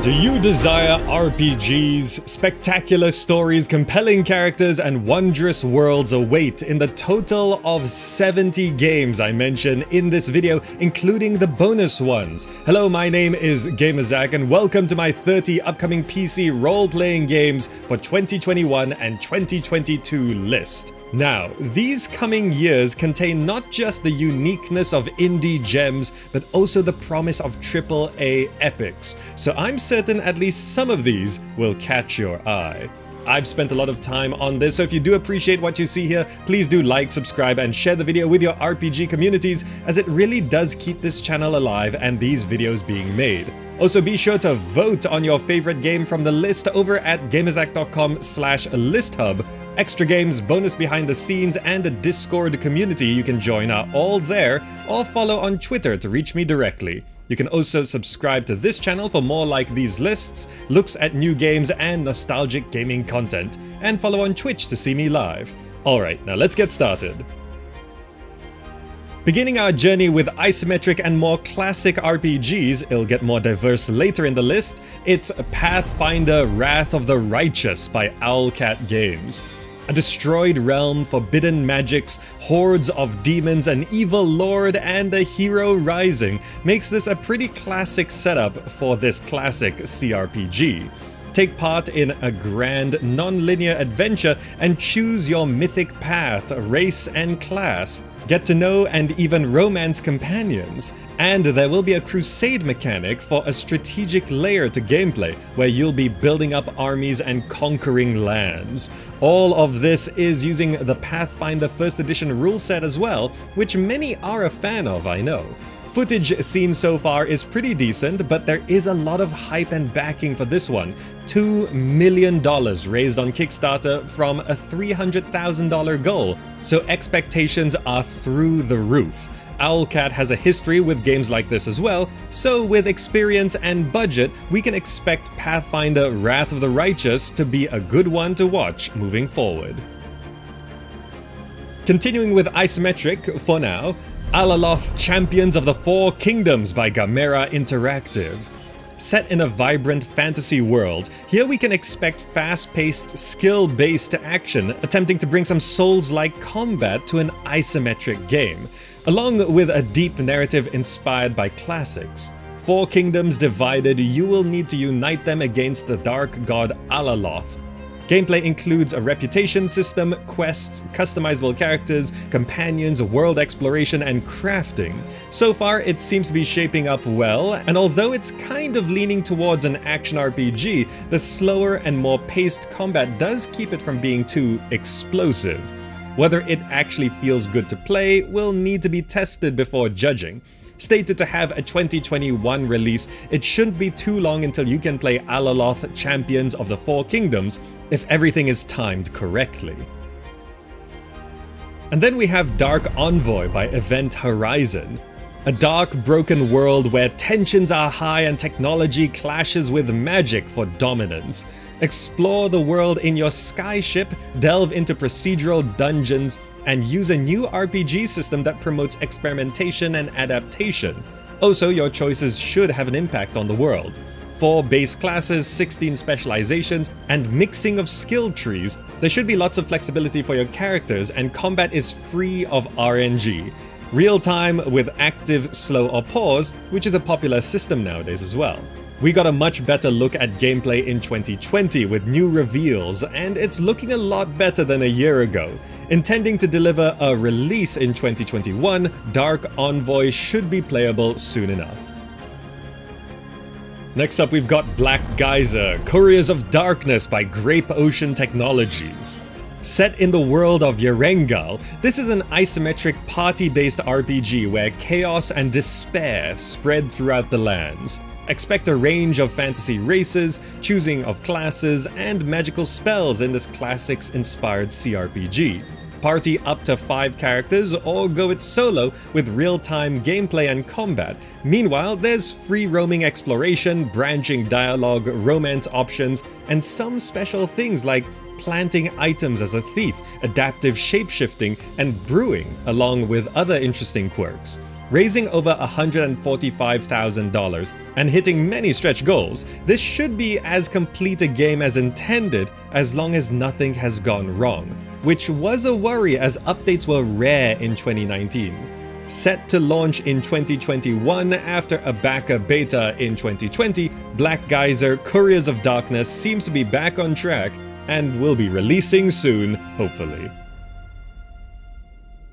Do you desire RPGs? Spectacular stories, compelling characters, and wondrous worlds await in the total of 70 games I mention in this video, including the bonus ones. Hello, my name is GamerZakh, and welcome to my 30 upcoming PC role-playing games for 2021 and 2022 list. Now, these coming years contain not just the uniqueness of indie gems, but also the promise of AAA epics, so I'm certain at least some of these will catch your eye. I've spent a lot of time on this, so if you do appreciate what you see here, please do like, subscribe, and share the video with your RPG communities, as it really does keep this channel alive and these videos being made. Also be sure to vote on your favorite game from the list over at gamerzakh.com slash listhub Extra games, bonus behind the scenes, and a Discord community you can join are all there, or follow on Twitter to reach me directly. You can also subscribe to this channel for more like these lists, looks at new games and nostalgic gaming content, and follow on Twitch to see me live. Alright, now let's get started. Beginning our journey with isometric and more classic RPGs, it'll get more diverse later in the list, it's Pathfinder Wrath of the Righteous by Owlcat Games. A destroyed realm, forbidden magics, hordes of demons, an evil lord, and a hero rising makes this a pretty classic setup for this classic CRPG. Take part in a grand, non-linear adventure and choose your mythic path, race, and class get to know and even romance companions. And there will be a crusade mechanic for a strategic layer to gameplay, where you'll be building up armies and conquering lands. All of this is using the Pathfinder 1st edition rule set as well, which many are a fan of, I know. Footage seen so far is pretty decent, but there is a lot of hype and backing for this one. $2 million raised on Kickstarter from a $300,000 goal, so expectations are through the roof. Owlcat has a history with games like this as well, so with experience and budget, we can expect Pathfinder Wrath of the Righteous to be a good one to watch moving forward. Continuing with isometric for now, Alaloth Champions of the Four Kingdoms by Gamera Interactive. Set in a vibrant fantasy world, here we can expect fast-paced, skill-based action, attempting to bring some Souls-like combat to an isometric game, along with a deep narrative inspired by classics. Four kingdoms divided, you will need to unite them against the dark god Alaloth, Gameplay includes a reputation system, quests, customizable characters, companions, world exploration, and crafting. So far, it seems to be shaping up well, and although it's kind of leaning towards an action RPG, the slower and more paced combat does keep it from being too explosive. Whether it actually feels good to play will need to be tested before judging. Stated to have a 2021 release, it shouldn't be too long until you can play Alaloth Champions of the Four Kingdoms if everything is timed correctly. And then we have Dark Envoy by Event Horizon. A dark, broken world where tensions are high and technology clashes with magic for dominance. Explore the world in your skyship, delve into procedural dungeons, and use a new RPG system that promotes experimentation and adaptation. Also, your choices should have an impact on the world. 4 base classes, 16 specializations, and mixing of skill trees, there should be lots of flexibility for your characters and combat is free of RNG. Real time with active, slow, or pause, which is a popular system nowadays as well. We got a much better look at gameplay in 2020 with new reveals, and it's looking a lot better than a year ago. Intending to deliver a release in 2021, Dark Envoy should be playable soon enough. Next up we've got Black Geyser, Couriers of Darkness by GrapeOcean Technologies. Set in the world of Erengel, this is an isometric party-based RPG where chaos and despair spread throughout the lands. Expect a range of fantasy races, choosing of classes, and magical spells in this classics-inspired CRPG. Party up to 5 characters or go it solo with real-time gameplay and combat. Meanwhile, there's free roaming exploration, branching dialogue, romance options, and some special things like planting items as a thief, adaptive shapeshifting, and brewing, along with other interesting quirks. Raising over $145,000 and hitting many stretch goals. This should be as complete a game as intended as long as nothing has gone wrong, which was a worry as updates were rare in 2019. Set to launch in 2021 after a backer beta in 2020, Black Geyser Couriers of Darkness seems to be back on track and will be releasing soon, hopefully.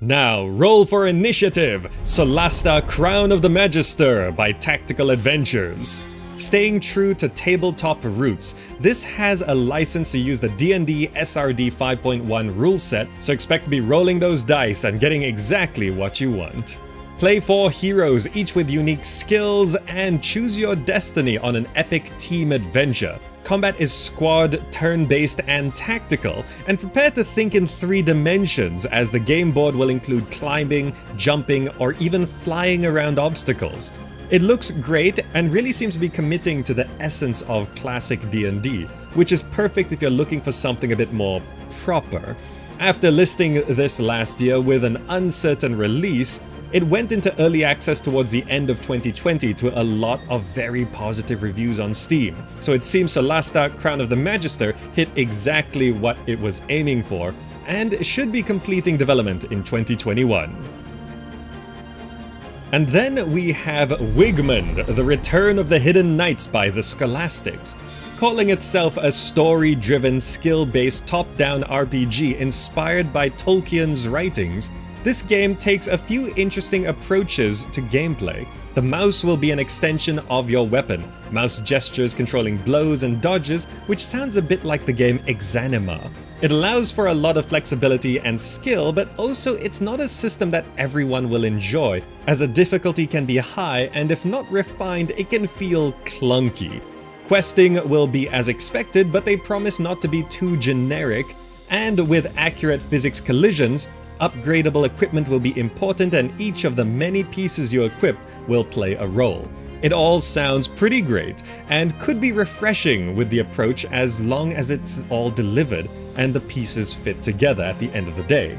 Now, roll for initiative! Solasta Crown of the Magister by Tactical Adventures. Staying true to tabletop roots, this has a license to use the D&D SRD 5.1 rule set, so expect to be rolling those dice and getting exactly what you want. Play four heroes, each with unique skills, and choose your destiny on an epic team adventure. Combat is squad, turn-based, and tactical, and prepare to think in three dimensions as the game board will include climbing, jumping, or even flying around obstacles. It looks great and really seems to be committing to the essence of classic D&D, which is perfect if you're looking for something a bit more proper. After listing this last year with an uncertain release, it went into early access towards the end of 2020 to a lot of very positive reviews on Steam, so it seems Solasta Crown of the Magister hit exactly what it was aiming for, and should be completing development in 2021. And then we have Wigmund, The Return of the Hidden Knights by the Scholastics. Calling itself a story-driven, skill-based top-down RPG inspired by Tolkien's writings, this game takes a few interesting approaches to gameplay. The mouse will be an extension of your weapon, mouse gestures controlling blows and dodges, which sounds a bit like the game Exanima. It allows for a lot of flexibility and skill, but also it's not a system that everyone will enjoy, as the difficulty can be high and if not refined, it can feel clunky. Questing will be as expected, but they promise not to be too generic, and with accurate physics collisions, upgradable equipment will be important and each of the many pieces you equip will play a role. It all sounds pretty great and could be refreshing with the approach as long as it's all delivered and the pieces fit together at the end of the day.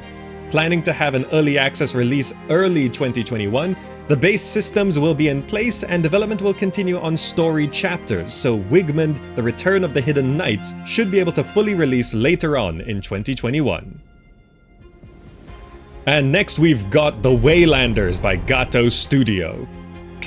Planning to have an early access release early 2021, the base systems will be in place and development will continue on story chapters, so Wigmund, The Return of the Hidden Knights should be able to fully release later on in 2021. And next we've got The Waylanders by Gato Studio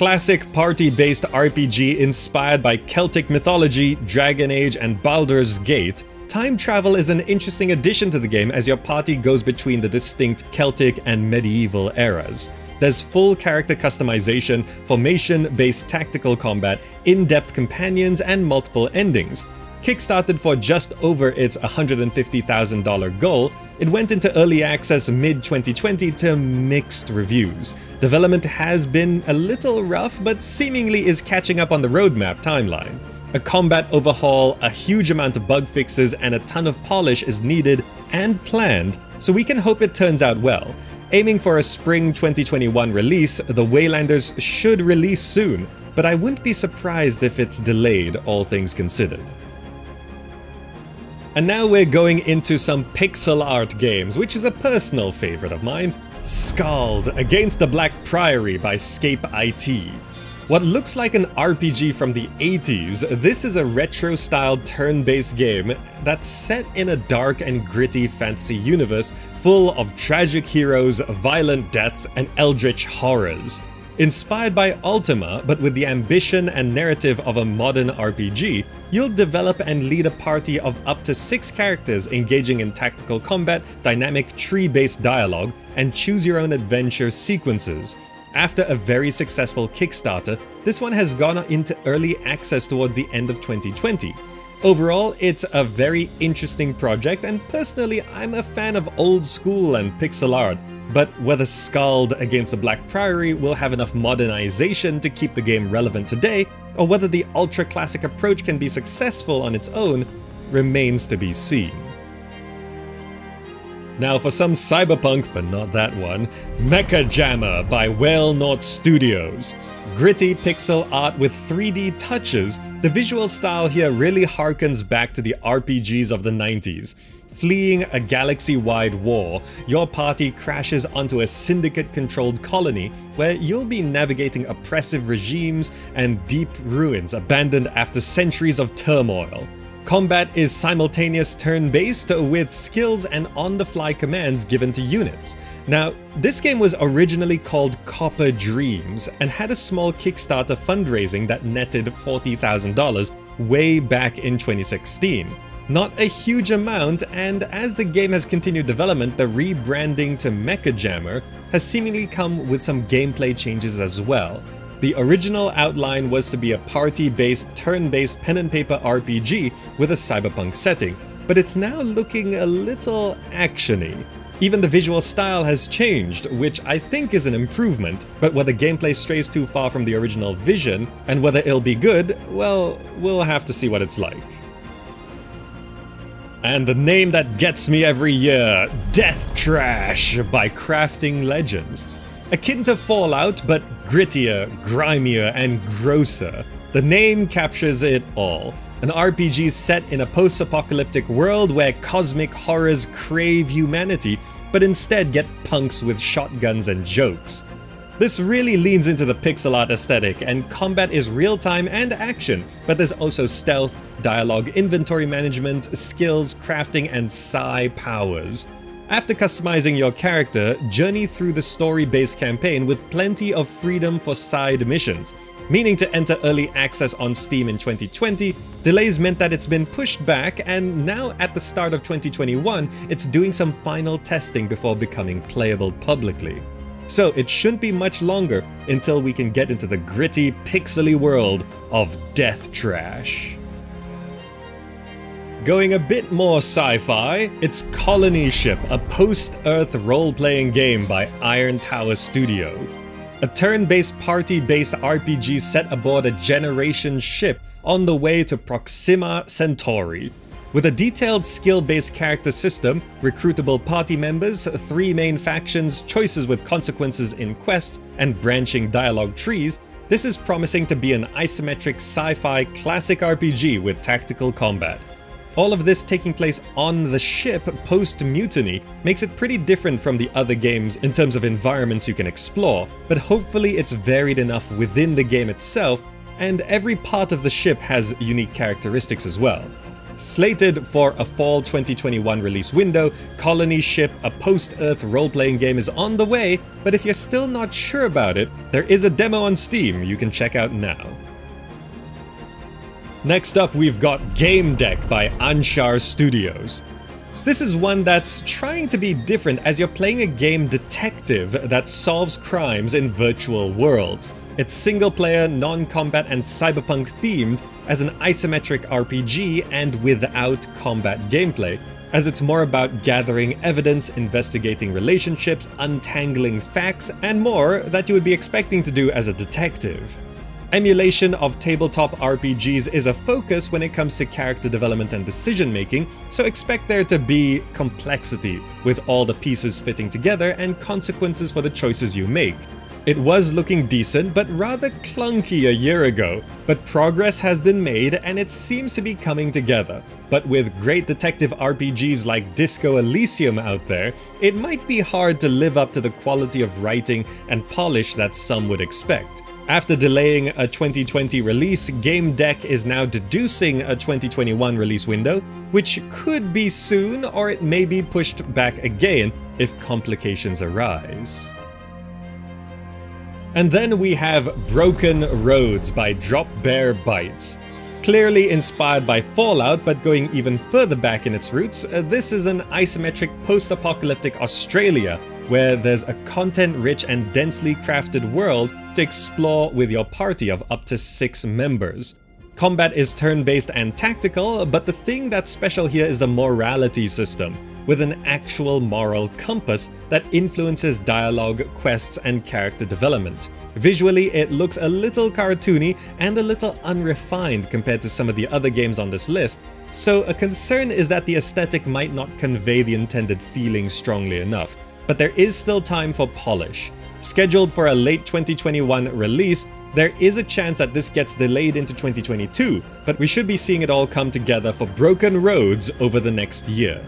classic party-based RPG inspired by Celtic mythology, Dragon Age, and Baldur's Gate, time travel is an interesting addition to the game as your party goes between the distinct Celtic and medieval eras. There's full character customization, formation-based tactical combat, in-depth companions, and multiple endings. Kickstarted for just over its $150,000 goal, it went into early access mid-2020 to mixed reviews. Development has been a little rough, but seemingly is catching up on the roadmap timeline. A combat overhaul, a huge amount of bug fixes, and a ton of polish is needed and planned, so we can hope it turns out well. Aiming for a spring 2021 release, The Waylanders should release soon, but I wouldn't be surprised if it's delayed, all things considered. And now we're going into some pixel art games, which is a personal favorite of mine. Skald Against the Black Priory by Scape-IT. What looks like an RPG from the 80s, this is a retro-styled turn-based game that's set in a dark and gritty fantasy universe full of tragic heroes, violent deaths, and eldritch horrors. Inspired by Ultima, but with the ambition and narrative of a modern RPG, you'll develop and lead a party of up to six characters engaging in tactical combat, dynamic tree-based dialogue, and choose-your-own-adventure sequences. After a very successful Kickstarter, this one has gone into early access towards the end of 2020. Overall, it's a very interesting project and personally I'm a fan of old school and pixel art, but whether Skald Against the Black Priory will have enough modernization to keep the game relevant today, or whether the ultra-classic approach can be successful on its own, remains to be seen. Now for some cyberpunk, but not that one, Mechajammer by Whalenought Studios. Gritty pixel art with 3D touches, the visual style here really harkens back to the RPGs of the 90s. Fleeing a galaxy-wide war, your party crashes onto a syndicate-controlled colony where you'll be navigating oppressive regimes and deep ruins abandoned after centuries of turmoil. Combat is simultaneous turn-based with skills and on-the-fly commands given to units. Now, this game was originally called Copper Dreams and had a small Kickstarter fundraising that netted $40,000 way back in 2016. Not a huge amount, and as the game has continued development, the rebranding to Mechajammer has seemingly come with some gameplay changes as well. The original outline was to be a party-based, turn-based pen and paper RPG with a cyberpunk setting, but it's now looking a little actiony. Even the visual style has changed, which I think is an improvement, but whether gameplay strays too far from the original vision, and whether it'll be good, well, we'll have to see what it's like. And the name that gets me every year, Death Trash by Crafting Legends. Akin to Fallout, but grittier, grimier, and grosser. The name captures it all. An RPG set in a post-apocalyptic world where cosmic horrors crave humanity, but instead get punks with shotguns and jokes. This really leans into the pixel art aesthetic, and combat is real-time and action, but there's also stealth, dialogue, inventory management, skills, crafting, and psi powers. After customizing your character, journey through the story-based campaign with plenty of freedom for side missions. Meaning to enter early access on Steam in 2020, delays meant that it's been pushed back and now at the start of 2021, it's doing some final testing before becoming playable publicly. So it shouldn't be much longer until we can get into the gritty, pixely world of Death Trash. Going a bit more sci-fi, it's Colony Ship, a post-Earth role-playing game by Iron Tower Studio. A turn-based party-based RPG set aboard a generation ship on the way to Proxima Centauri. With a detailed skill-based character system, recruitable party members, three main factions, choices with consequences in quests, and branching dialogue trees, this is promising to be an isometric sci-fi classic RPG with tactical combat. All of this taking place on the ship post-mutiny makes it pretty different from the other games in terms of environments you can explore, but hopefully it's varied enough within the game itself, and every part of the ship has unique characteristics as well. Slated for a fall 2021 release window, Colony Ship, a post-Earth role-playing game is on the way, but if you're still not sure about it, there is a demo on Steam you can check out now. Next up, we've got Gamedec by Anshar Studios. This is one that's trying to be different as you're playing a game detective that solves crimes in virtual worlds. It's single player, non-combat and cyberpunk themed as an isometric RPG and without combat gameplay, as it's more about gathering evidence, investigating relationships, untangling facts, and more that you would be expecting to do as a detective. Emulation of tabletop RPGs is a focus when it comes to character development and decision making, so expect there to be complexity, with all the pieces fitting together and consequences for the choices you make. It was looking decent, but rather clunky a year ago, but progress has been made and it seems to be coming together. But with great detective RPGs like Disco Elysium out there, it might be hard to live up to the quality of writing and polish that some would expect. After delaying a 2020 release, Gamedec is now deducing a 2021 release window, which could be soon or it may be pushed back again if complications arise. And then we have Broken Roads by Drop Bear Bytes. Clearly inspired by Fallout, but going even further back in its roots, uh, this is an isometric post-apocalyptic Australia where there's a content-rich and densely crafted world to explore with your party of up to 6 members. Combat is turn-based and tactical, but the thing that's special here is the morality system, with an actual moral compass that influences dialogue, quests, and character development. Visually, it looks a little cartoony and a little unrefined compared to some of the other games on this list, so a concern is that the aesthetic might not convey the intended feeling strongly enough, but there is still time for polish. Scheduled for a late 2021 release, there is a chance that this gets delayed into 2022, but we should be seeing it all come together for Broken Roads over the next year.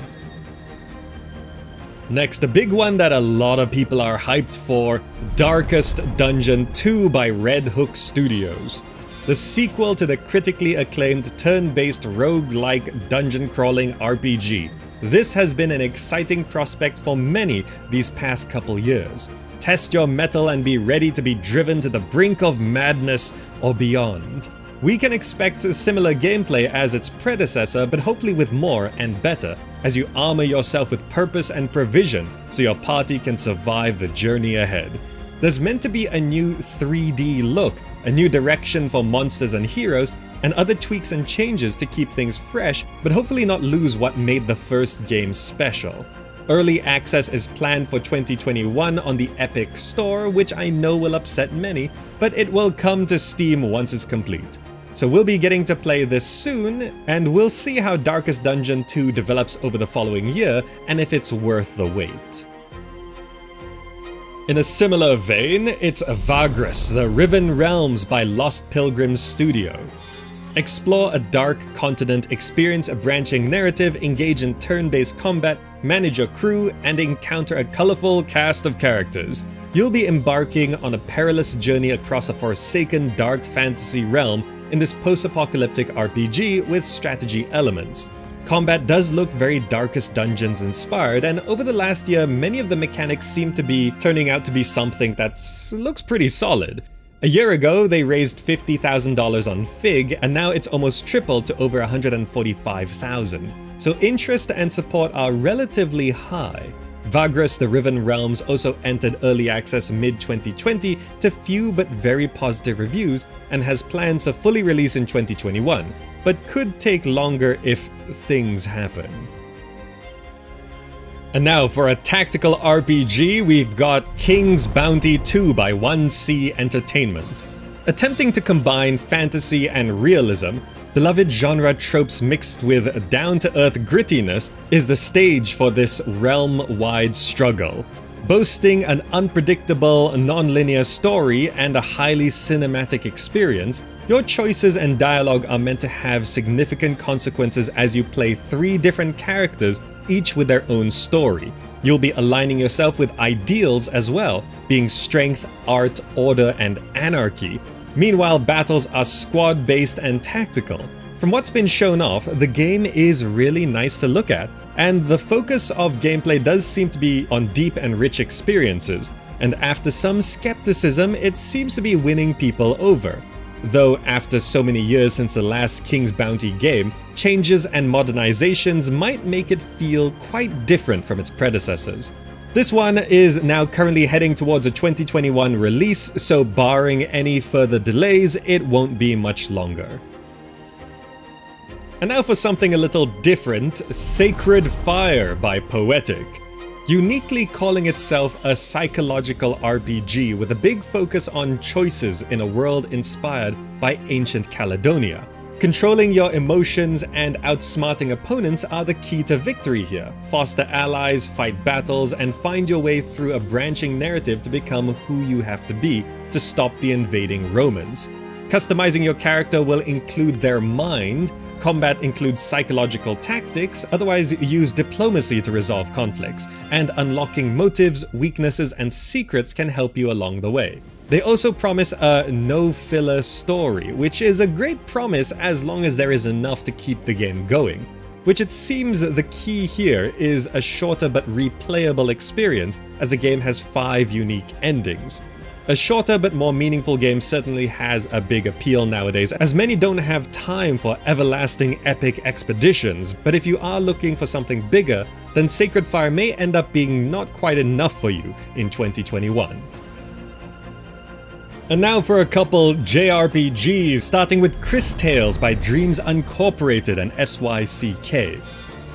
Next, a big one that a lot of people are hyped for, Darkest Dungeon 2 by Red Hook Studios. The sequel to the critically acclaimed turn-based rogue-like dungeon-crawling RPG. This has been an exciting prospect for many these past couple years. Test your mettle and be ready to be driven to the brink of madness or beyond. We can expect similar gameplay as its predecessor, but hopefully with more and better, as you armor yourself with purpose and provision so your party can survive the journey ahead. There's meant to be a new 3D look, a new direction for monsters and heroes, and other tweaks and changes to keep things fresh, but hopefully not lose what made the first game special. Early access is planned for 2021 on the Epic Store, which I know will upset many, but it will come to Steam once it's complete. So we'll be getting to play this soon, and we'll see how Darkest Dungeon 2 develops over the following year, and if it's worth the wait. In a similar vein, it's Vagrus, The Riven Realms by Lost Pilgrims Studio. Explore a dark continent, experience a branching narrative, engage in turn-based combat, manage your crew, and encounter a colorful cast of characters. You'll be embarking on a perilous journey across a forsaken dark fantasy realm in this post-apocalyptic RPG with strategy elements. Combat does look very Darkest Dungeons inspired, and over the last year, many of the mechanics seem to be turning out to be something that looks pretty solid. A year ago, they raised $50,000 on Fig, and now it's almost tripled to over 145,000. So interest and support are relatively high. Vagrus the Riven Realms also entered early access mid-2020 to few but very positive reviews and has plans to fully release in 2021, but could take longer if things happen. And now for a tactical RPG, we've got King's Bounty 2 by 1C Entertainment. Attempting to combine fantasy and realism, beloved genre tropes mixed with down-to-earth grittiness is the stage for this realm-wide struggle. Boasting an unpredictable, non-linear story and a highly cinematic experience, your choices and dialogue are meant to have significant consequences as you play three different characters, each with their own story. You'll be aligning yourself with ideals as well, being strength, art, order, and anarchy, Meanwhile, battles are squad-based and tactical. From what's been shown off, the game is really nice to look at, and the focus of gameplay does seem to be on deep and rich experiences, and after some skepticism, it seems to be winning people over. Though after so many years since the last King's Bounty game, changes and modernizations might make it feel quite different from its predecessors. This one is now currently heading towards a 2021 release, so barring any further delays, it won't be much longer. And now for something a little different, Sacred Fire by Poetic. Uniquely calling itself a psychological RPG with a big focus on choices in a world inspired by ancient Caledonia. Controlling your emotions and outsmarting opponents are the key to victory here. Foster allies, fight battles, and find your way through a branching narrative to become who you have to be to stop the invading Romans. Customizing your character will include their mind, combat includes psychological tactics, otherwise use diplomacy to resolve conflicts, and unlocking motives, weaknesses, and secrets can help you along the way. They also promise a no-filler story, which is a great promise as long as there is enough to keep the game going. Which it seems the key here is a shorter but replayable experience as the game has 5 unique endings. A shorter but more meaningful game certainly has a big appeal nowadays, as many don't have time for everlasting epic expeditions, but if you are looking for something bigger, then Sacred Fire may end up being not quite enough for you in 2021. And now for a couple JRPGs, starting with Cris Tales by Dreams Uncorporated and SYCK.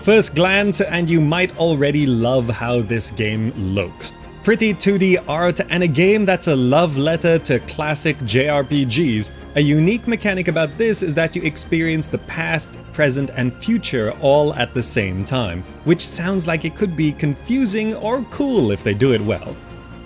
First glance, and you might already love how this game looks. Pretty 2D art and a game that's a love letter to classic JRPGs. A unique mechanic about this is that you experience the past, present, and future all at the same time, which sounds like it could be confusing or cool if they do it well.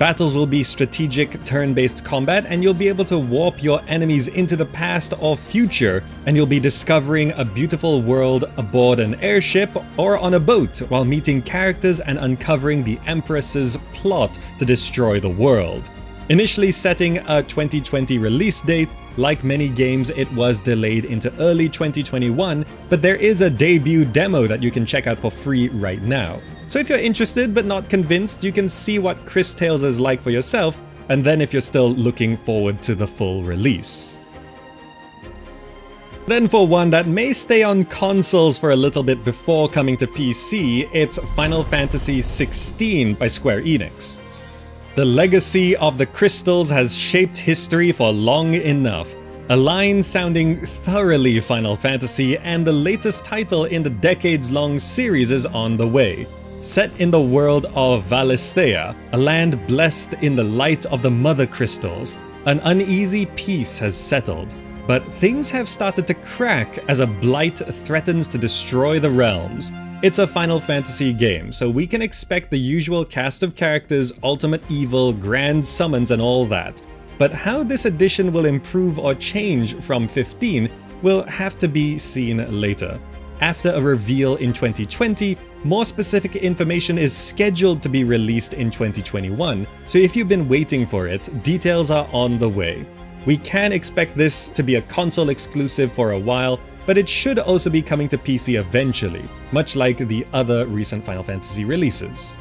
Battles will be strategic turn-based combat and you'll be able to warp your enemies into the past or future and you'll be discovering a beautiful world aboard an airship or on a boat while meeting characters and uncovering the Empress's plot to destroy the world. Initially setting a 2020 release date, like many games it was delayed into early 2021, but there is a debut demo that you can check out for free right now. So if you're interested but not convinced, you can see what Cris Tales is like for yourself, and then if you're still looking forward to the full release. Then for one that may stay on consoles for a little bit before coming to PC, it's Final Fantasy XVI by Square Enix. The legacy of the crystals has shaped history for long enough, a line sounding thoroughly Final Fantasy and the latest title in the decades-long series is on the way. Set in the world of Valisthea, a land blessed in the light of the Mother Crystals, an uneasy peace has settled, but things have started to crack as a blight threatens to destroy the realms. It's a Final Fantasy game, so we can expect the usual cast of characters, ultimate evil, grand summons and all that. But how this edition will improve or change from 15 will have to be seen later. After a reveal in 2020, more specific information is scheduled to be released in 2021, so if you've been waiting for it, details are on the way. We can expect this to be a console exclusive for a while, but it should also be coming to PC eventually, much like the other recent Final Fantasy releases.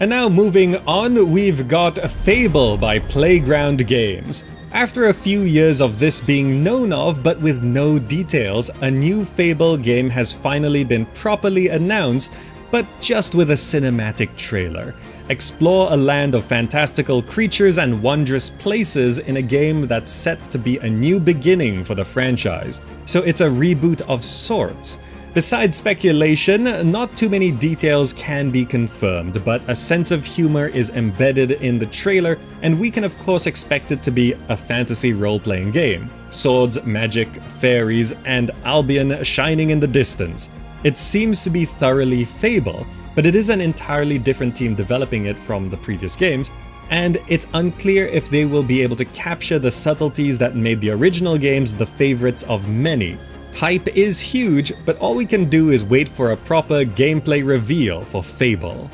And now moving on, we've got Fable by Playground Games. After a few years of this being known of but with no details, a new Fable game has finally been properly announced, but just with a cinematic trailer. Explore a land of fantastical creatures and wondrous places in a game that's set to be a new beginning for the franchise, so it's a reboot of sorts. Besides speculation, not too many details can be confirmed, but a sense of humor is embedded in the trailer, and we can of course expect it to be a fantasy role-playing game. Swords, magic, fairies, and Albion shining in the distance. It seems to be thoroughly Fable, but it is an entirely different team developing it from the previous games, and it's unclear if they will be able to capture the subtleties that made the original games the favorites of many. Hype is huge, but all we can do is wait for a proper gameplay reveal for Fable.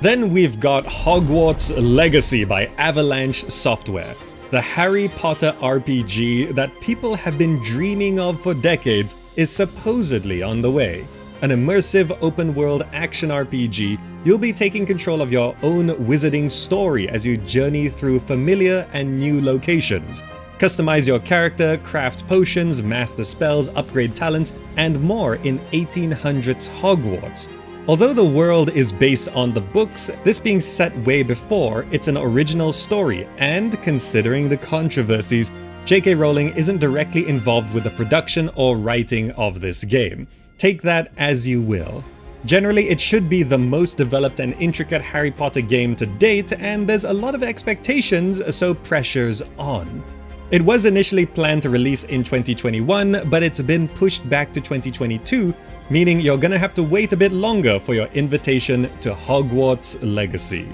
Then we've got Hogwarts Legacy by Avalanche Software, the Harry Potter RPG that people have been dreaming of for decades is supposedly on the way. An immersive open-world action RPG, you'll be taking control of your own wizarding story as you journey through familiar and new locations. Customize your character, craft potions, master spells, upgrade talents, and more in 1800s Hogwarts. Although the world is based on the books, this being set way before, it's an original story, and considering the controversies, J.K. Rowling isn't directly involved with the production or writing of this game. Take that as you will. Generally, it should be the most developed and intricate Harry Potter game to date, and there's a lot of expectations, so pressure's on. It was initially planned to release in 2021, but it's been pushed back to 2022, meaning you're gonna have to wait a bit longer for your invitation to Hogwarts Legacy.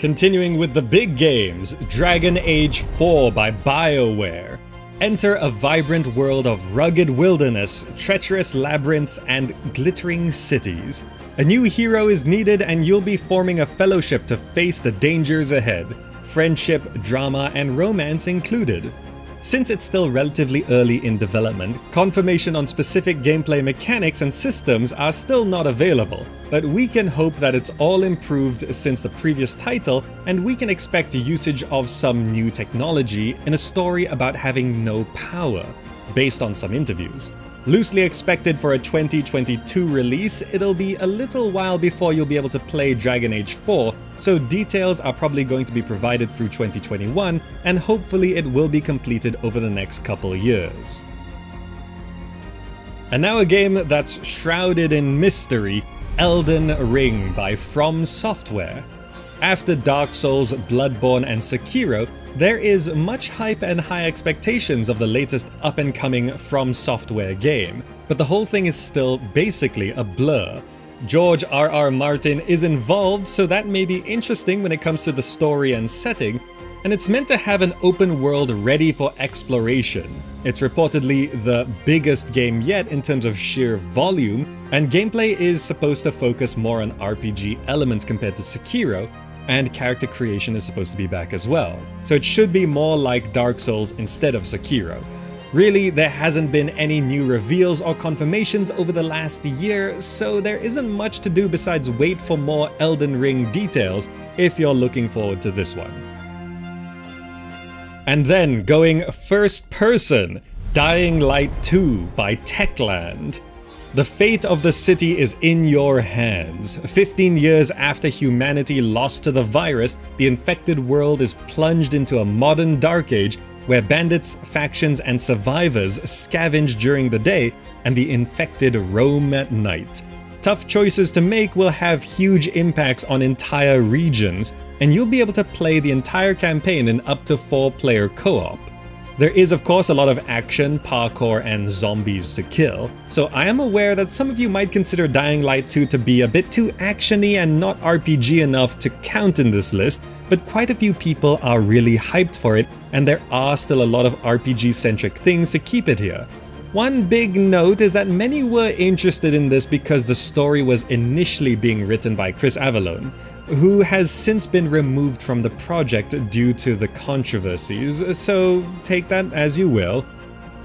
Continuing with the big games, Dragon Age 4 by BioWare. Enter a vibrant world of rugged wilderness, treacherous labyrinths, and glittering cities. A new hero is needed and you'll be forming a fellowship to face the dangers ahead friendship, drama, and romance included. Since it's still relatively early in development, confirmation on specific gameplay mechanics and systems are still not available, but we can hope that it's all improved since the previous title and we can expect usage of some new technology in a story about having no power, based on some interviews. Loosely expected for a 2022 release, it'll be a little while before you'll be able to play Dragon Age 4, so details are probably going to be provided through 2021, and hopefully it will be completed over the next couple years. And now a game that's shrouded in mystery, Elden Ring by From Software. After Dark Souls, Bloodborne, and Sekiro, there is much hype and high expectations of the latest up-and-coming From Software game, but the whole thing is still basically a blur. George R.R. Martin is involved, so that may be interesting when it comes to the story and setting, and it's meant to have an open world ready for exploration. It's reportedly the biggest game yet in terms of sheer volume, and gameplay is supposed to focus more on RPG elements compared to Sekiro, and character creation is supposed to be back as well. So it should be more like Dark Souls instead of Sekiro. Really, there hasn't been any new reveals or confirmations over the last year, so there isn't much to do besides wait for more Elden Ring details if you're looking forward to this one. And then going first person, Dying Light 2 by Techland. The fate of the city is in your hands. 15 years after humanity lost to the virus, the infected world is plunged into a modern dark age where bandits, factions, and survivors scavenge during the day and the infected roam at night. Tough choices to make will have huge impacts on entire regions, and you'll be able to play the entire campaign in up to 4 player co-op. There is of course a lot of action, parkour, and zombies to kill, so I am aware that some of you might consider Dying Light 2 to be a bit too actiony and not RPG enough to count in this list, but quite a few people are really hyped for it, and there are still a lot of RPG-centric things to keep it here. One big note is that many were interested in this because the story was initially being written by Chris Avellone who has since been removed from the project due to the controversies, so take that as you will.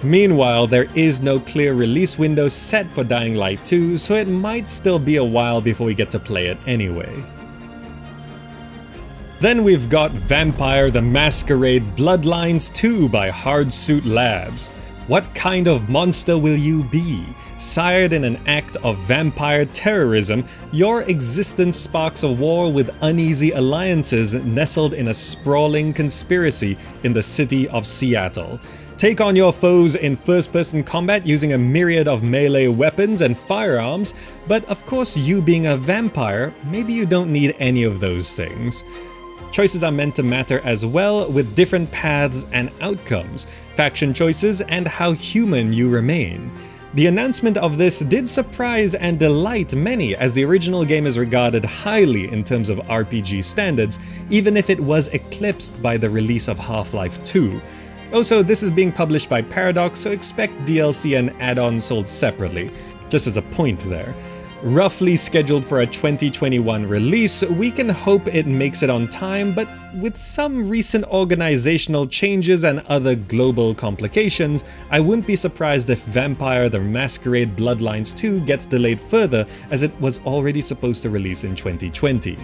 Meanwhile, there is no clear release window set for Dying Light 2, so it might still be a while before we get to play it anyway. Then we've got Vampire the Masquerade Bloodlines 2 by Hardsuit Labs. What kind of monster will you be? Sired in an act of vampire terrorism, your existence sparks a war with uneasy alliances nestled in a sprawling conspiracy in the city of Seattle. Take on your foes in first-person combat using a myriad of melee weapons and firearms, but of course you being a vampire, maybe you don't need any of those things. Choices are meant to matter as well, with different paths and outcomes, faction choices, and how human you remain. The announcement of this did surprise and delight many as the original game is regarded highly in terms of RPG standards, even if it was eclipsed by the release of Half-Life 2. Also, this is being published by Paradox, so expect DLC and add-ons sold separately, just as a point there roughly scheduled for a 2021 release, we can hope it makes it on time, but with some recent organizational changes and other global complications, I wouldn't be surprised if Vampire the Masquerade Bloodlines 2 gets delayed further as it was already supposed to release in 2020.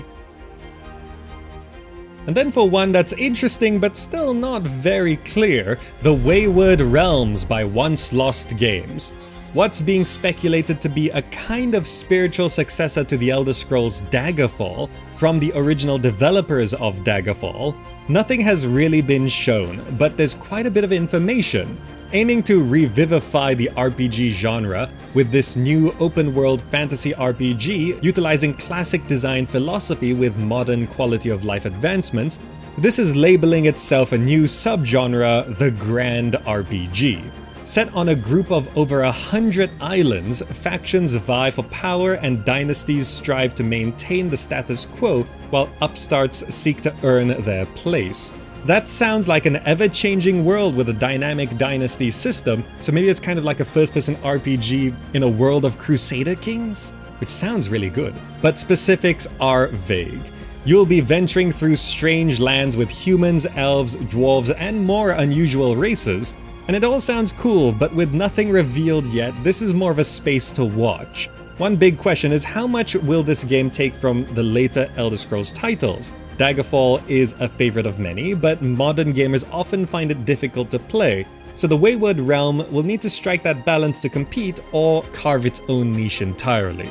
And then for one that's interesting but still not very clear, The Wayward Realms by Once Lost Games. What's being speculated to be a kind of spiritual successor to the Elder Scrolls Daggerfall from the original developers of Daggerfall, nothing has really been shown, but there's quite a bit of information aiming to revivify the RPG genre with this new open-world fantasy RPG utilizing classic design philosophy with modern quality of life advancements, this is labeling itself a new subgenre, the Grand RPG. Set on a group of over a hundred islands, factions vie for power and dynasties strive to maintain the status quo while upstarts seek to earn their place. That sounds like an ever-changing world with a dynamic dynasty system, so maybe it's kind of like a first-person RPG in a world of Crusader Kings? Which sounds really good, but specifics are vague. You'll be venturing through strange lands with humans, elves, dwarves, and more unusual races, and it all sounds cool, but with nothing revealed yet, this is more of a space to watch. One big question is how much will this game take from the later Elder Scrolls titles? Daggerfall is a favorite of many, but modern gamers often find it difficult to play, so the Wayward Realm will need to strike that balance to compete or carve its own niche entirely.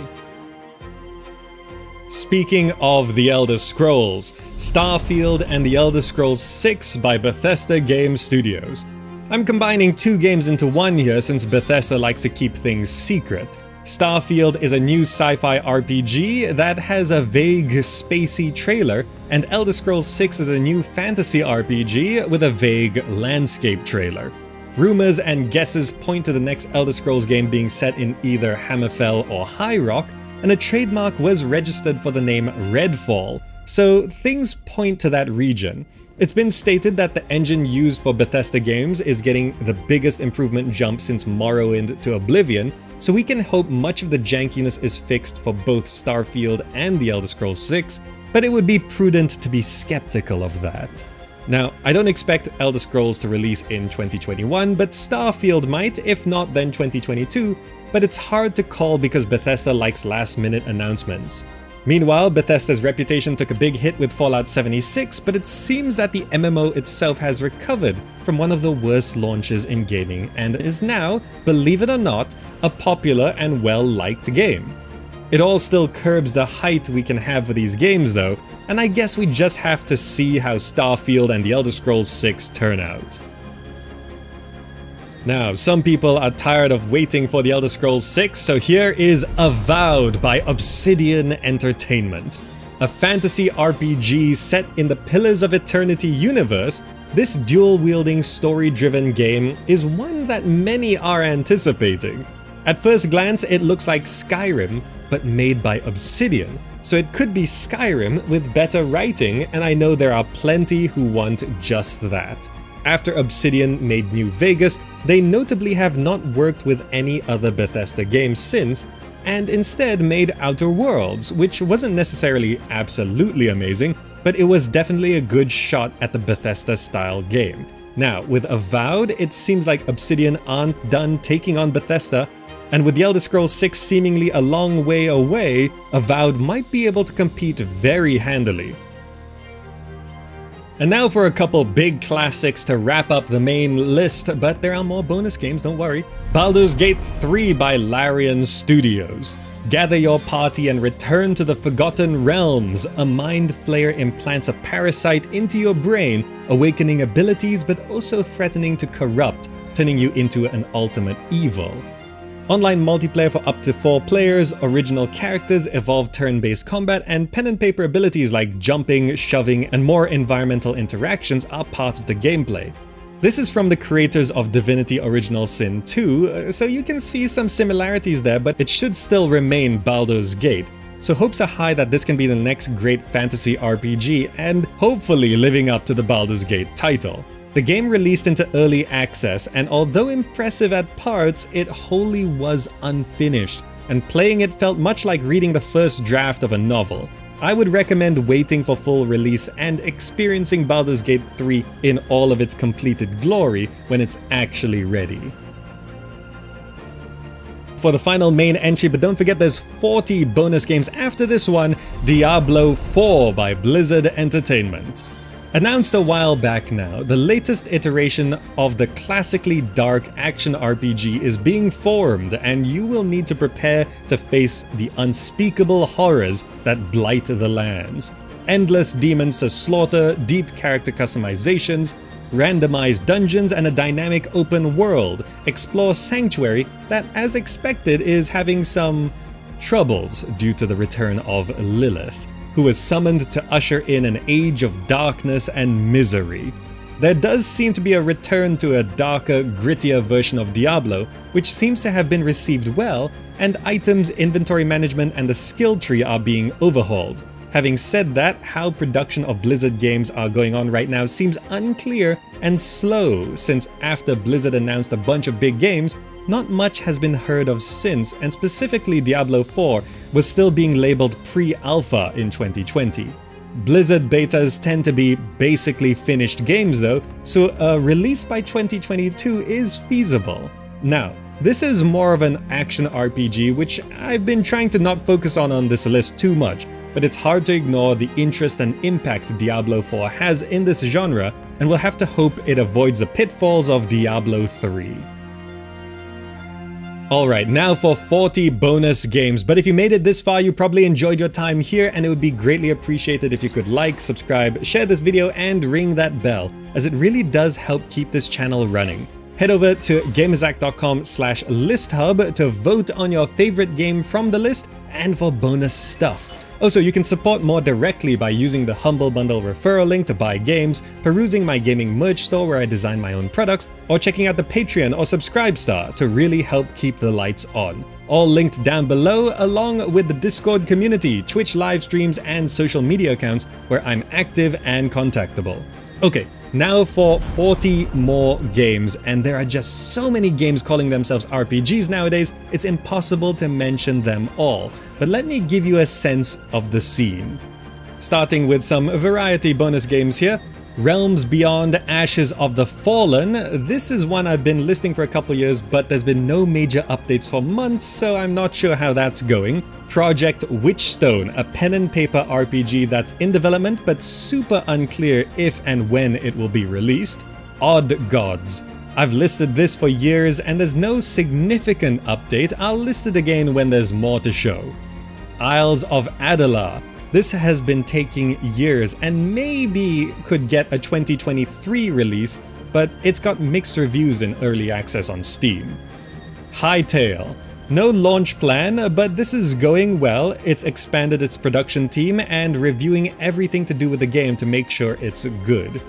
Speaking of the Elder Scrolls, Starfield and the Elder Scrolls 6 by Bethesda Game Studios. I'm combining two games into one here since Bethesda likes to keep things secret. Starfield is a new sci-fi RPG that has a vague, spacey trailer, and Elder Scrolls 6 is a new fantasy RPG with a vague landscape trailer. Rumors and guesses point to the next Elder Scrolls game being set in either Hammerfell or High Rock, and a trademark was registered for the name Redfall, so things point to that region. It's been stated that the engine used for Bethesda games is getting the biggest improvement jump since Morrowind to Oblivion, so we can hope much of the jankiness is fixed for both Starfield and The Elder Scrolls 6, but it would be prudent to be skeptical of that. Now, I don't expect Elder Scrolls to release in 2021, but Starfield might, if not then 2022, but it's hard to call because Bethesda likes last minute announcements. Meanwhile, Bethesda's reputation took a big hit with Fallout 76, but it seems that the MMO itself has recovered from one of the worst launches in gaming and is now, believe it or not, a popular and well-liked game. It all still curbs the height we can have for these games though, and I guess we just have to see how Starfield and The Elder Scrolls 6 turn out. Now, some people are tired of waiting for The Elder Scrolls 6, so here is Avowed by Obsidian Entertainment. A fantasy RPG set in the Pillars of Eternity universe, this dual-wielding story-driven game is one that many are anticipating. At first glance, it looks like Skyrim, but made by Obsidian, so it could be Skyrim with better writing, and I know there are plenty who want just that. After Obsidian made New Vegas, they notably have not worked with any other Bethesda game since, and instead made Outer Worlds, which wasn't necessarily absolutely amazing, but it was definitely a good shot at the Bethesda-style game. Now, with Avowed, it seems like Obsidian aren't done taking on Bethesda, and with The Elder Scrolls 6 seemingly a long way away, Avowed might be able to compete very handily. And now for a couple big classics to wrap up the main list, but there are more bonus games, don't worry. Baldur's Gate 3 by Larian Studios. Gather your party and return to the Forgotten Realms. A mind flayer implants a parasite into your brain, awakening abilities but also threatening to corrupt, turning you into an ultimate evil. Online multiplayer for up to 4 players, original characters, evolved turn-based combat, and pen and paper abilities like jumping, shoving, and more environmental interactions are part of the gameplay. This is from the creators of Divinity Original Sin 2, uh, so you can see some similarities there, but it should still remain Baldur's Gate. So hopes are high that this can be the next great fantasy RPG, and hopefully living up to the Baldur's Gate title. The game released into early access, and although impressive at parts, it wholly was unfinished, and playing it felt much like reading the first draft of a novel. I would recommend waiting for full release and experiencing Baldur's Gate 3 in all of its completed glory when it's actually ready. For the final main entry, but don't forget there's 40 bonus games after this one, Diablo 4 by Blizzard Entertainment. Announced a while back now, the latest iteration of the classically dark action RPG is being formed and you will need to prepare to face the unspeakable horrors that blight the lands. Endless demons to slaughter, deep character customizations, randomized dungeons, and a dynamic open world. Explore Sanctuary that, as expected, is having some troubles due to the return of Lilith who was summoned to usher in an age of darkness and misery. There does seem to be a return to a darker, grittier version of Diablo, which seems to have been received well, and items, inventory management, and the skill tree are being overhauled. Having said that, how production of Blizzard games are going on right now seems unclear and slow since after Blizzard announced a bunch of big games, not much has been heard of since, and specifically Diablo 4 was still being labeled pre-alpha in 2020. Blizzard betas tend to be basically finished games though, so a release by 2022 is feasible. Now, this is more of an action RPG which I've been trying to not focus on on this list too much, but it's hard to ignore the interest and impact Diablo 4 has in this genre, and we'll have to hope it avoids the pitfalls of Diablo 3. Alright, now for 40 bonus games, but if you made it this far, you probably enjoyed your time here and it would be greatly appreciated if you could like, subscribe, share this video, and ring that bell, as it really does help keep this channel running. Head over to gamerzakh.com slash listhub to vote on your favorite game from the list and for bonus stuff. Also, you can support more directly by using the Humble Bundle referral link to buy games, perusing my gaming merch store where I design my own products, or checking out the Patreon or Subscribestar to really help keep the lights on. all linked down below, along with the Discord community, Twitch live streams, and social media accounts where I'm active and contactable. Okay, now for 40 more games, and there are just so many games calling themselves RPGs nowadays, it's impossible to mention them all. But let me give you a sense of the scene. Starting with some variety bonus games here, Realms Beyond Ashes of the Fallen. This is one I've been listing for a couple years, but there's been no major updates for months, so I'm not sure how that's going. Project Witchstone, a pen and paper RPG that's in development, but super unclear if and when it will be released. Odd Gods. I've listed this for years and there's no significant update, I'll list it again when there's more to show. Isles of Adalar. This has been taking years and maybe could get a 2023 release, but it's got mixed reviews in early access on Steam. Hytale. No launch plan, but this is going well. It's expanded its production team and reviewing everything to do with the game to make sure it's good.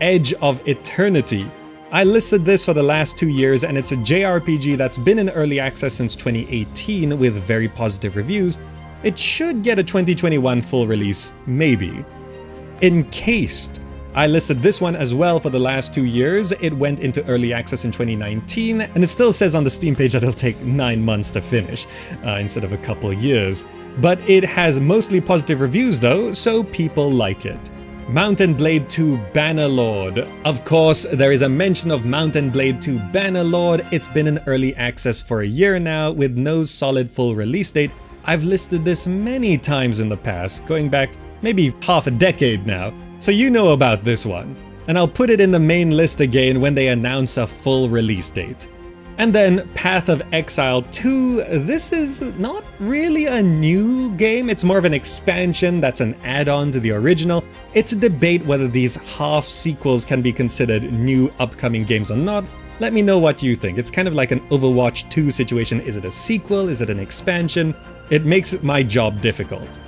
Edge of Eternity. I listed this for the last two years and it's a JRPG that's been in early access since 2018 with very positive reviews it should get a 2021 full release, maybe. Encased. I listed this one as well for the last two years. It went into early access in 2019, and it still says on the Steam page that it'll take 9 months to finish, uh, instead of a couple years. But it has mostly positive reviews though, so people like it. Mount and Blade 2 Bannerlord. Of course, there is a mention of Mount and Blade 2 Bannerlord. It's been in early access for a year now with no solid full release date, I've listed this many times in the past, going back maybe half a decade now, so you know about this one. And I'll put it in the main list again when they announce a full release date. And then Path of Exile 2, this is not really a new game, it's more of an expansion that's an add-on to the original. It's a debate whether these half sequels can be considered new upcoming games or not, let me know what you think. It's kind of like an Overwatch 2 situation. Is it a sequel? Is it an expansion? It makes my job difficult.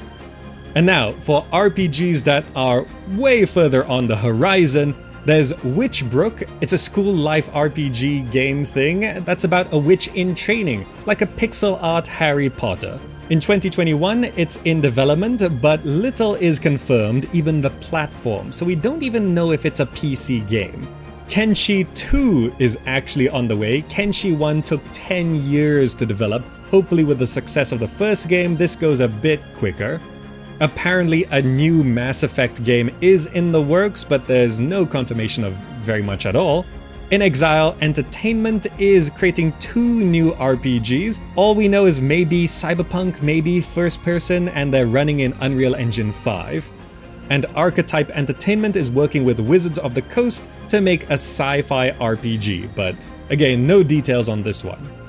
And now, for RPGs that are way further on the horizon, there's Witchbrook. It's a school life RPG game thing that's about a witch in training, like a pixel art Harry Potter. In 2021, it's in development, but little is confirmed, even the platform, so we don't even know if it's a PC game. Kenshi 2 is actually on the way. Kenshi 1 took 10 years to develop. Hopefully with the success of the first game, this goes a bit quicker. Apparently a new Mass Effect game is in the works, but there's no confirmation of very much at all. inXile Entertainment is creating two new RPGs. All we know is maybe Cyberpunk, maybe first person, and they're running in Unreal Engine 5 and Archetype Entertainment is working with Wizards of the Coast to make a sci-fi RPG, but again, no details on this one.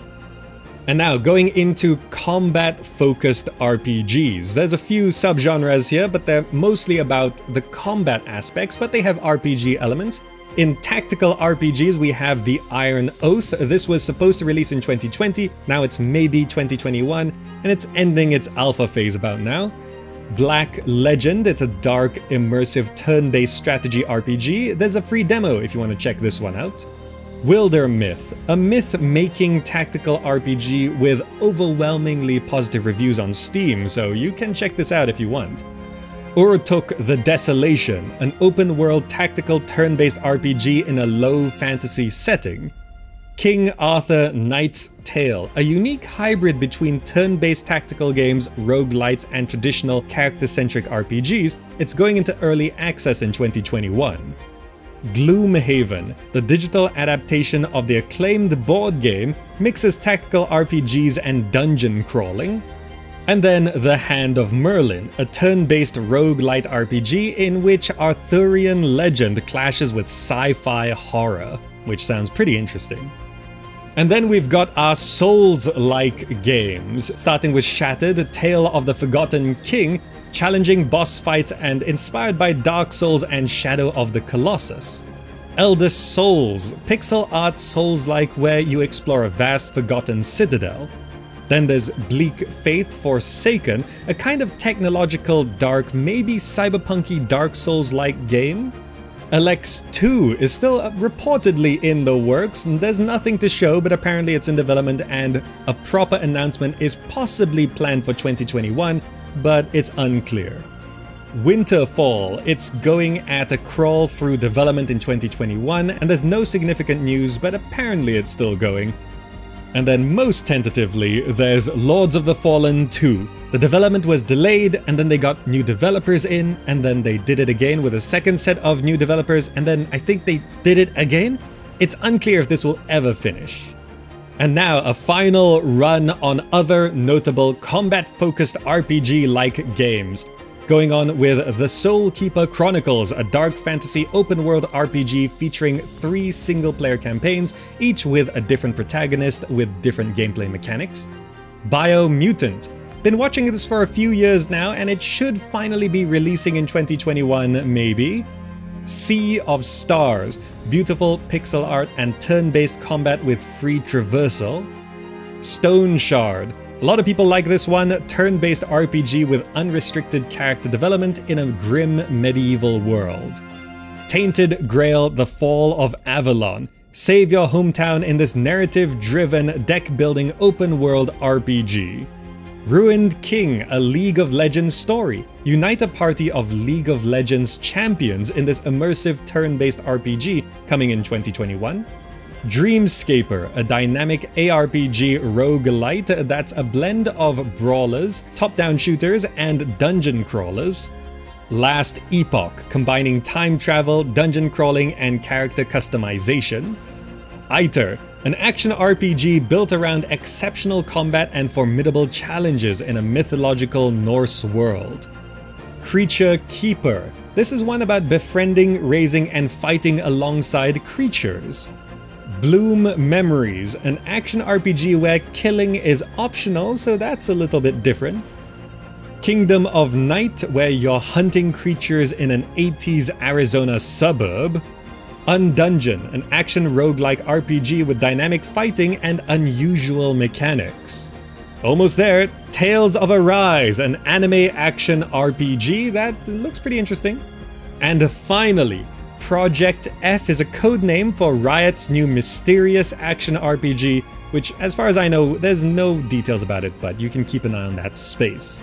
And now, going into combat-focused RPGs. There's a few subgenres here, but they're mostly about the combat aspects, but they have RPG elements. In tactical RPGs, we have the Iron Oath. This was supposed to release in 2020, now it's maybe 2021, and it's ending its alpha phase about now. Black Legend, it's a dark, immersive, turn-based strategy RPG. There's a free demo if you want to check this one out. Wildermyth, a myth-making tactical RPG with overwhelmingly positive reviews on Steam, so you can check this out if you want. Urtuk the Desolation, an open-world tactical turn-based RPG in a low fantasy setting. King Arthur Knight's Tale, a unique hybrid between turn-based tactical games, roguelites, and traditional character-centric RPGs, it's going into early access in 2021. Gloomhaven, the digital adaptation of the acclaimed board game, mixes tactical RPGs and dungeon crawling. And then The Hand of Merlin, a turn-based roguelite RPG in which Arthurian legend clashes with sci-fi horror, which sounds pretty interesting. And then we've got our Souls-like games, starting with Shattered, Tale of the Forgotten King, challenging boss fights and inspired by Dark Souls and Shadow of the Colossus. Eldest Souls, pixel art Souls-like where you explore a vast forgotten citadel. Then there's Bleak Faith Forsaken, a kind of technological, dark, maybe cyberpunky Dark Souls-like game. Elex 2 is still uh, reportedly in the works, and there's nothing to show, but apparently it's in development and a proper announcement is possibly planned for 2021, but it's unclear. Winterfall, it's going at a crawl through development in 2021, and there's no significant news, but apparently it's still going. And then most tentatively, there's Lords of the Fallen 2. The development was delayed, and then they got new developers in, and then they did it again with a second set of new developers, and then I think they did it again? It's unclear if this will ever finish. And now a final run on other notable combat-focused RPG-like games going on with The Soul Keeper Chronicles, a dark fantasy open world RPG featuring three single player campaigns, each with a different protagonist with different gameplay mechanics. Biomutant. Been watching this for a few years now, and it should finally be releasing in 2021, maybe. Sea of Stars, beautiful pixel art and turn-based combat with free traversal. Stone Shard, a lot of people like this one, turn-based RPG with unrestricted character development in a grim medieval world. Tainted Grail The Fall of Avalon. Save your hometown in this narrative-driven, deck-building open-world RPG. Ruined King, a League of Legends story. Unite a party of League of Legends champions in this immersive turn-based RPG coming in 2021. Dreamscaper, a dynamic ARPG roguelite that's a blend of brawlers, top-down shooters, and dungeon crawlers. Last Epoch, combining time travel, dungeon crawling, and character customization. Aetyr, an action RPG built around exceptional combat and formidable challenges in a mythological Norse world. Creature Keeper, this is one about befriending, raising, and fighting alongside creatures. Bloom Memories, an action RPG where killing is optional, so that's a little bit different. Kingdom of Night, where you're hunting creatures in an 80s Arizona suburb. Undungeon, an action roguelike RPG with dynamic fighting and unusual mechanics. Almost there, Tales of Arise, an anime action RPG that looks pretty interesting. And finally, Project F is a code name for Riot's new mysterious action RPG, which, as far as I know, there's no details about it, but you can keep an eye on that space.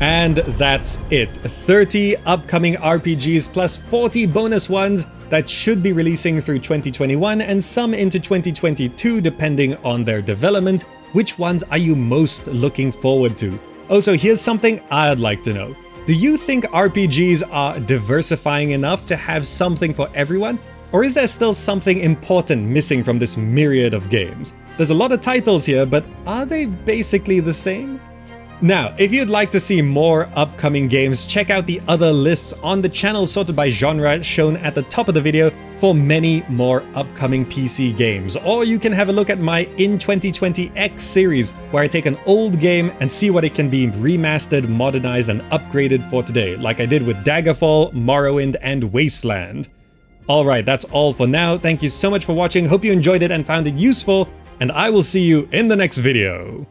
And that's it. 30 upcoming RPGs plus 40 bonus ones that should be releasing through 2021 and some into 2022 depending on their development. Which ones are you most looking forward to? Oh, also, here's something I'd like to know. Do you think RPGs are diversifying enough to have something for everyone? Or is there still something important missing from this myriad of games? There's a lot of titles here, but are they basically the same? Now, if you'd like to see more upcoming games, check out the other lists on the channel sorted by genre shown at the top of the video for many more upcoming PC games. Or you can have a look at my In 2020 X series, where I take an old game and see what it can be remastered, modernized, and upgraded for today, like I did with Daggerfall, Morrowind, and Wasteland. Alright, that's all for now. Thank you so much for watching, hope you enjoyed it and found it useful, and I will see you in the next video.